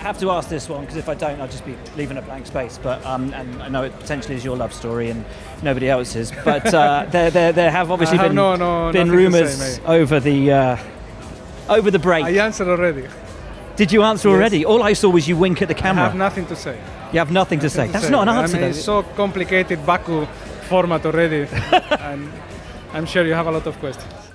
have to ask this one because if I don't, I'll just be leaving a blank space. But um, and I know it potentially is your love story and nobody else's. But uh, there, there, there have obviously have been no- no- been rumours say, over the uh, over the break. I answered already. Did you answer Yes. already? All I saw was you wink at the camera. I have nothing to say. you have nothing to say. to That's say. not an answer. I mean, it's so complicated Baku format already, and I'm sure you have a lot of questions.